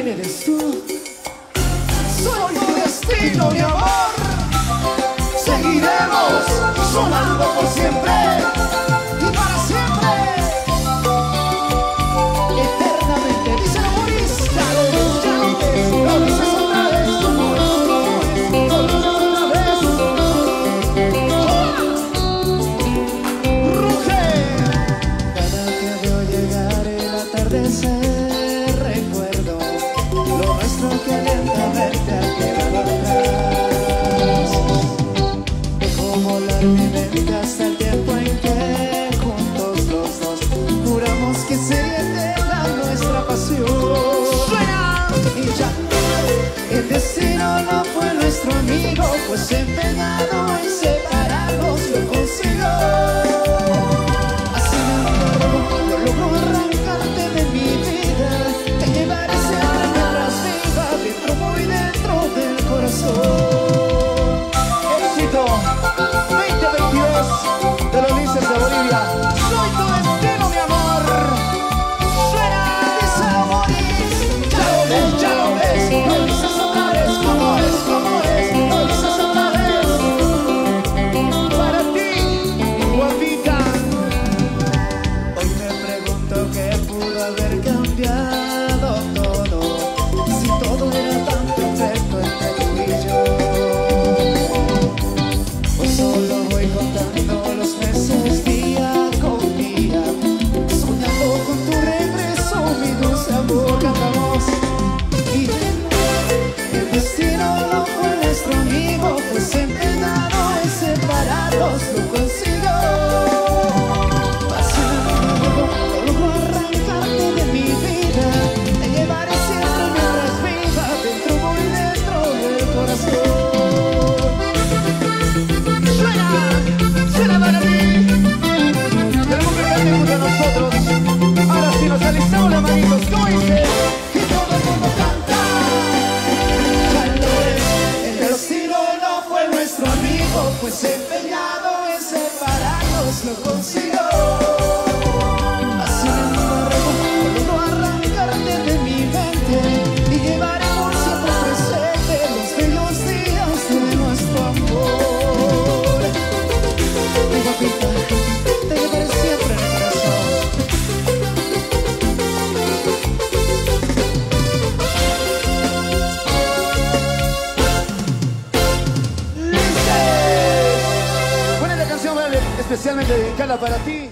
Eres tú? Soy tu destino, mi amor. Seguiremos sonando es lo que alienta verte atrás. Ve como la vivencia hasta el tiempo en que juntos los dos juramos que sería eterna nuestra pasión. ¡Suena! Y ya, el destino no fue nuestro amigo, pues se pegado y se Ahora sí nos alistamos las manitos, ¿cómo? Que todo el mundo canta. Chalores, el destino no fue nuestro amigo, pues empeñado en separarnos lo no consiguió. especialmente dedicada para ti.